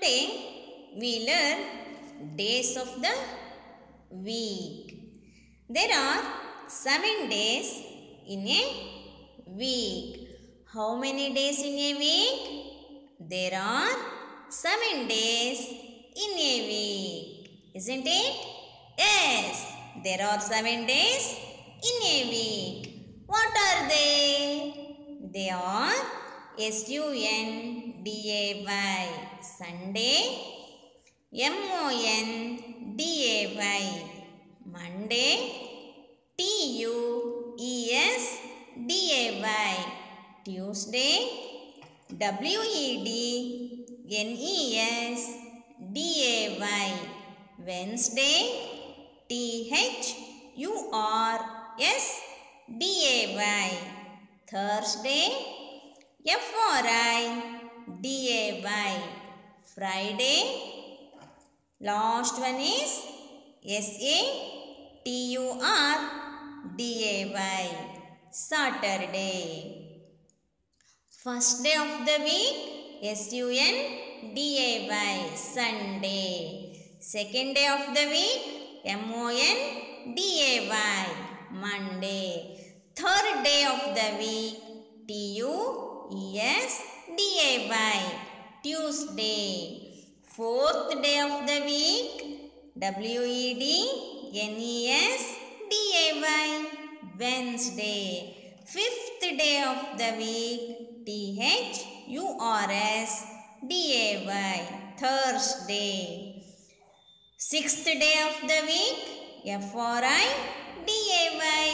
Today we learn days of the week. There are seven days in a week. How many days in a week? There are seven days in a week. Isn't it? Yes, there are seven days in a week. What are they? They are S U N D A Y. Sunday, M O N D A Y. Monday, T U E S D A Y. Tuesday, W E D N E S D A Y. Wednesday, T H U R S D A Y. Thursday, F R I D A Y Friday, last one is S A T U R D A Y Saturday. First day of the week S U N D A Y Sunday. Second day of the week M O N D A Y Monday. Third day of the week T U E S D A Y Tuesday. Fourth day of the week W D N S D A Y Wednesday. Fifth day of the week T H U R S D A Y Thursday. Sixth day of the week F R I D A Y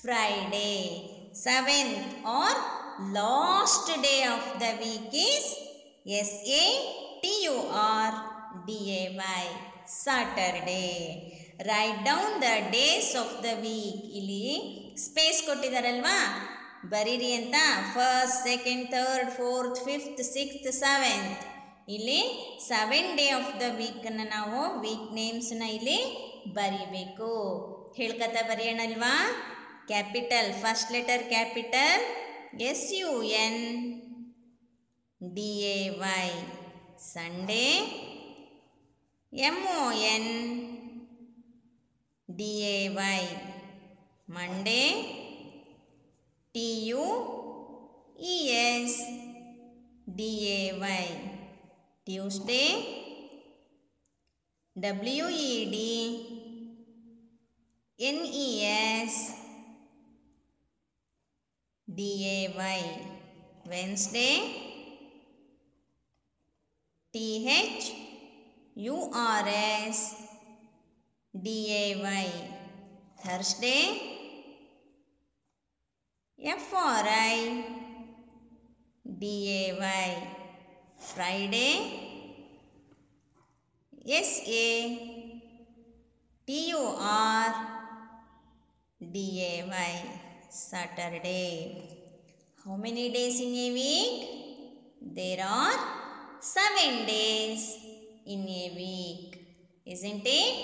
Friday. Seventh or last day of the week is S A T U R D A Y, Saturday. Write down the days of the week ಇಲ್ಲಿ space ಕೊಟ್ಟಿದಾರಲ್ವಾ? ಬರೀರಿ ಅಂತ. First second third fourth fifth sixth seventh ಇಲ್ಲಿ seven day of the ವೀಕನ್ನು ನಾವು week ನೇಮ್ಸ್ನ ಇಲ್ಲಿ ಬರಿಬೇಕು. ಹೇಳ್ಕತ ಬರೆಯೋಣಲ್ವಾ? Capital first letter capital sun day sunday mon day monday tues day tuesday wed nes D A Y. wednesday T H U R S D A Y. thursday F R I D A Y. friday S A T U R D A Y. Saturday. How many days in a week? There are seven days in a week. Isn't it?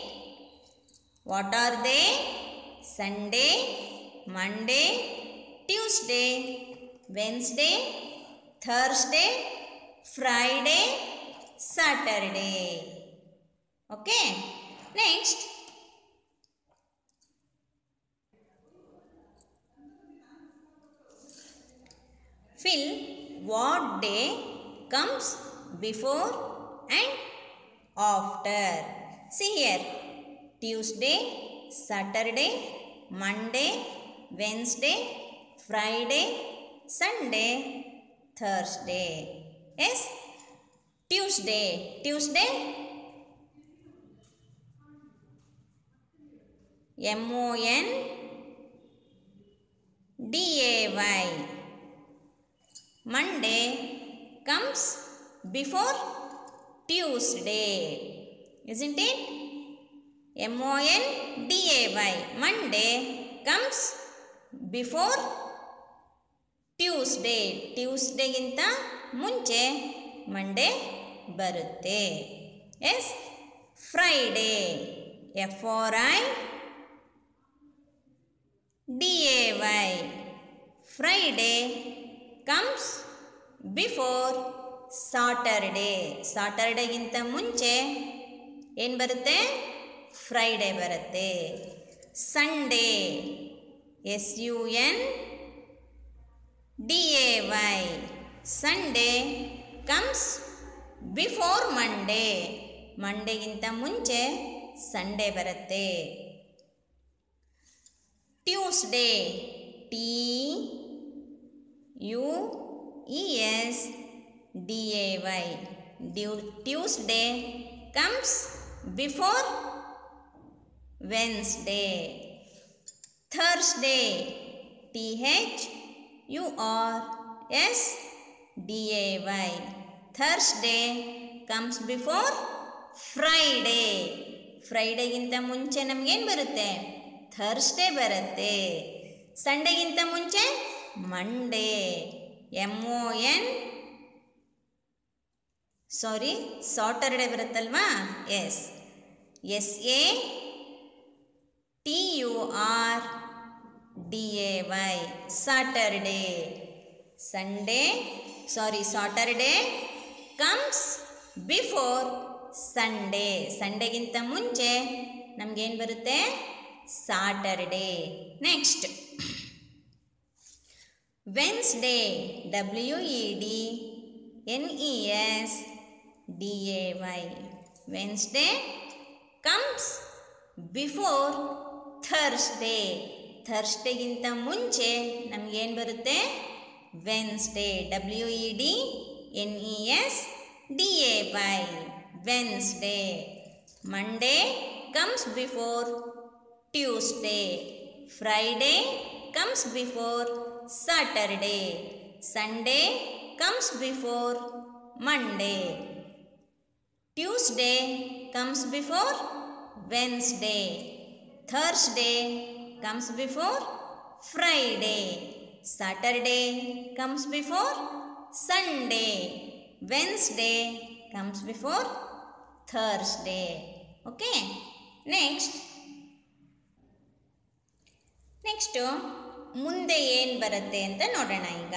What are they? Sunday, Monday, Tuesday, Wednesday, Thursday, Friday, Saturday. Okay. Next, Fill what day comes before and after. See here Tuesday, Saturday, Monday, Wednesday, Friday, Sunday, Thursday. Yes? Tuesday. Tuesday. M O N D A Y. Monday comes before Tuesday. Isn't it? M O N D A Y. Monday comes before Tuesday ಟ್ಯೂಸ್ಡೇಗಿಂತ ಮುಂಚೆ Monday ಬರುತ್ತೆ S Friday F R I D A Y Friday comes before Saturday ಸಾಟರ್ಡೇಗಿಂತ ಮುಂಚೆ ಏನು ಬರುತ್ತೆ Friday ಬರುತ್ತೆ Sunday S U N D A Y Sunday comes before Monday ಮಂಡೇಗಿಂತ ಮುಂಚೆ Sunday ಬರುತ್ತೆ Tuesday T U E S D A Y due Tuesday comes before Wednesday Thursday T H U R S D A Y Thursday comes before Friday ಫ್ರೈಡೇಗಿಂತ ಮುಂಚೆ ನಮಗೇನು ಬರುತ್ತೆ Thursday ಬರುತ್ತೆ ಸಂಡೇಗಿಂತ ಮುಂಚೆ Monday M O N sorry Saturday ಬರುತ್ತಲ್ವಾ S S A T U R D A Y Saturday Sunday sorry Saturday comes before Sunday ಸಂಡೇಗಿಂತ ಮುಂಚೆ ನಮಗೇನು ಬರುತ್ತೆ Saturday next Wednesday W E D N E S D A Y Wednesday comes before Thursday ಥರ್ಸ್ಡೇಗಿಂತ ಮುಂಚೆ ನಮಗೇನು ಬರುತ್ತೆ Wednesday W E D N E S D A Y Wednesday Monday comes before Tuesday Friday comes before Saturday. Sunday comes before Monday. Tuesday comes before Wednesday. Thursday comes before Friday. Saturday comes before Sunday. Wednesday comes before Thursday. Okay. Next. Next. ಮುಂದೆ ಏನು ಬರುತ್ತೆ ಅಂತ ನೋಡೋಣ ಈಗ.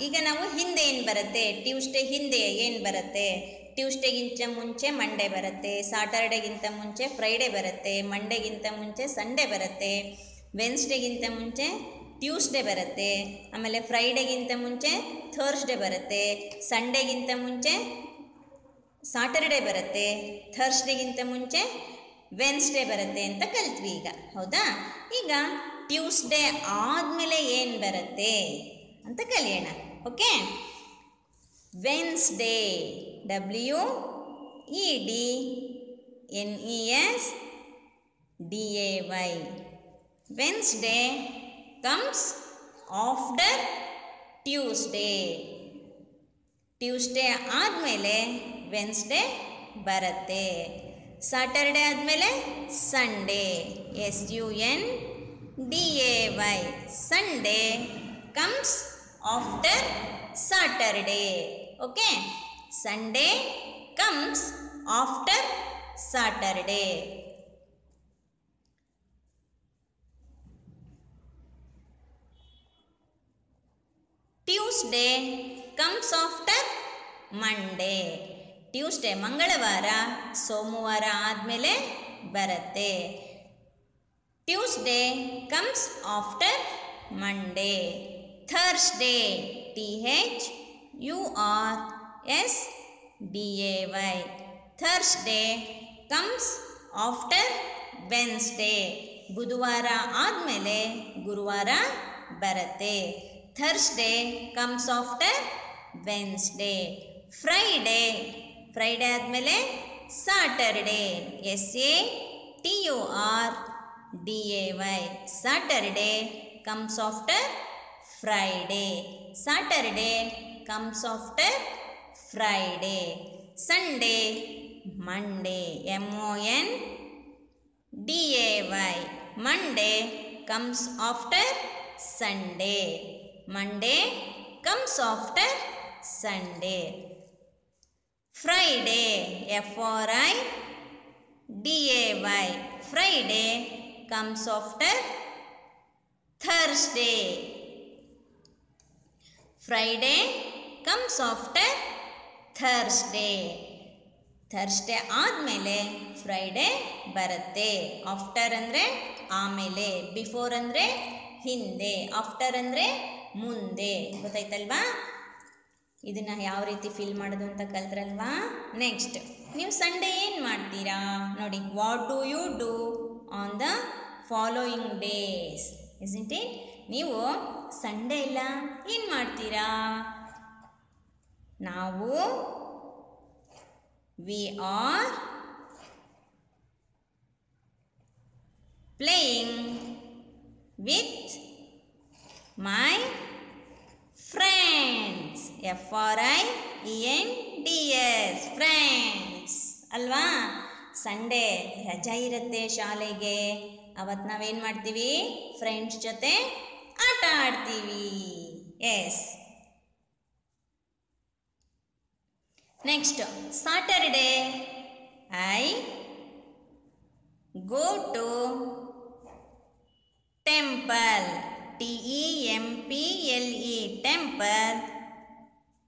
ಈಗ ನಾವು ಹಿಂದೆ ಏನು ಬರುತ್ತೆ? ಟ್ಯೂಸ್ಡೇ ಹಿಂದೆ ಏನು ಬರುತ್ತೆ? ಟ್ಯೂಸ್ಡೇಗಿಂತ ಮುಂಚೆ ಮಂಡೇ ಬರುತ್ತೆ. ಸಾಟರ್ಡೇಗಿಂತ ಮುಂಚೆ ಫ್ರೈಡೇ ಬರುತ್ತೆ. ಮಂಡೇಗಿಂತ ಮುಂಚೆ ಸಂಡೇ ಬರುತ್ತೆ. ವೆನ್ಸ್ಡೇಗಿಂತ ಮುಂಚೆ ಟ್ಯೂಸ್ಡೇ ಬರುತ್ತೆ. ಆಮೇಲೆ ಫ್ರೈಡೇಗಿಂತ ಮುಂಚೆ ಥರ್ಸ್ಡೇ ಬರುತ್ತೆ. ಸಂಡೇಗಿಂತ ಮುಂಚೆ ಸಾಟರ್ಡೇ ಬರುತ್ತೆ. ಥರ್ಸ್ಡೇಗಿಂತ ಮುಂಚೆ ವೆನ್ಸ್ಡೇ ಬರುತ್ತೆ ಅಂತ ಕಲಿತ್ವಿ ಈಗ. ಹೌದಾ? ಈಗ ಟ್ಯೂಸ್ಡೇ ಆದಮೇಲೆ ಏನು ಬರುತ್ತೆ ಅಂತ ಕಲಿಯೋಣ okay Wednesday W E D N E S D A Y Wednesday comes after Tuesday Tuesday ಆದಮೇಲೆ ವೆನ್ಸ್ಡೇ ಬರುತ್ತೆ. ಸಾಟರ್ಡೇ ಆದಮೇಲೆ Sunday S U N D A Y Sunday comes after Saturday okay Sunday comes after Saturday Tuesday comes after Monday Tuesday ಮಂಗಳವಾರ ಸೋಮವಾರ ಆದಮೇಲೆ ಬರುತ್ತೆ Tuesday comes after Monday Thursday T H U R S D A Y Thursday comes after Wednesday ಬುಧವಾರ ಆದಮೇಲೆ ಗುರುವಾರ ಬರುತ್ತೆ Thursday comes after Wednesday Friday Friday ಆದಮೇಲೆ Saturday S A T U R day. Saturday comes after Friday. Saturday comes after Friday. Sunday, Monday. M-O-N-D-A-Y. Monday comes after Sunday. Monday comes after Sunday. Friday, F-R-I-D-A-Y. Friday Monday after Thursday. Friday comes after Thursday. Thursday ಆದಮೇಲೆ Friday ಬರುತ್ತೆ. After ಅಂದರೆ ಆಮೇಲೆ before ಅಂದರೆ ಹಿಂದೆ after ಅಂದರೆ ಮುಂದೆ. ಗೊತ್ತಾಯ್ತಲ್ವಾ? ಇದನ್ನು ಯಾವ ರೀತಿ ಫಿಲ್ ಮಾಡೋದು ಅಂತ ಕಲ್ತ್ರಲ್ವಾ? ನೆಕ್ಸ್ಟ್ ನೀವು ಸಂಡೇ ಏನು ಮಾಡ್ತೀರಾ? ನೋಡಿ what do you do on the following days isn't it ನೀವು ಸಂಡೇ ಇಲ್ಲ, ಏನು ಮಾಡ್ತೀರಾ? ನಾವು we are playing with my friends F R I E N D S friends ಅಲ್ವಾ? ಸಂಡೇ ರಜಾ ಇರುತ್ತೆ ಶಾಲೆಗೆ. ಅವತ್ತು ನಾವೇನು ಮಾಡ್ತೀವಿ? ಫ್ರೆಂಡ್ಸ್ ಜೊತೆ ಆಟ ಆಡ್ತೀವಿ. Yes next Saturday I go to temple T E M P L E temple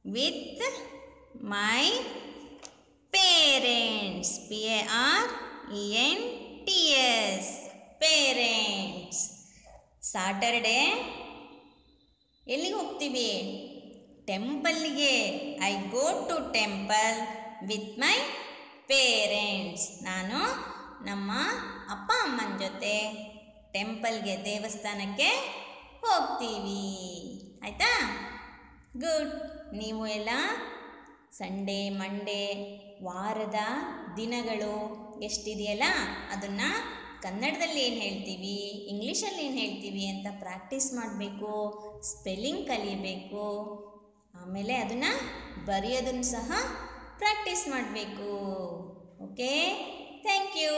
with my parents P A R E N T S parents Saturday ಎಲ್ಲಿಗೆ ಹೋಗ್ತೀವಿ? ಟೆಂಪಲ್ಗೆ I go to temple with my parents ನಾನು ನಮ್ಮ ಅಪ್ಪ, ಅಮ್ಮನ ಜೊತೆ ಟೆಂಪಲ್ಗೆ ದೇವಸ್ಥಾನಕ್ಕೆ ಹೋಗ್ತೀವಿ. ಆಯಿತಾ? ಗುಡ್ ನೀವು ಎಲ್ಲ ಸಂಡೇ ಮಂಡೇ ವಾರದ ದಿನಗಳು ಎಷ್ಟಿದೆಯಲ್ಲ ಅದನ್ನು ಕನ್ನಡದಲ್ಲಿ ಏನು ಹೇಳ್ತೀವಿ? ಇಂಗ್ಲೀಷಲ್ಲಿ ಏನು ಹೇಳ್ತೀವಿ ಅಂತ ಪ್ರಾಕ್ಟೀಸ್ ಮಾಡಬೇಕು ಸ್ಪೆಲ್ಲಿಂಗ್ ಕಲಿಬೇಕು, ಆಮೇಲೆ ಅದನ್ನು ಬರೆಯೋದನ್ನು ಸಹ ಪ್ರಾಕ್ಟೀಸ್ ಮಾಡಬೇಕು. Okay thank you